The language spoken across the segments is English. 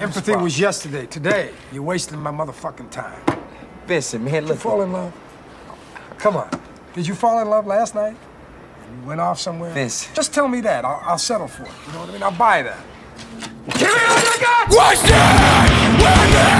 Empathy was yesterday. Today, you're wasting my motherfucking time. Listen, man, Did you fall in love? Come on. Did you fall in love last night? You went off somewhere? Vince. Just tell me that. I'll, I'll settle for it. You know what I mean? I'll buy that. Give me all you got! What's that?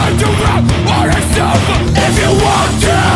learn to run on yourself if you want to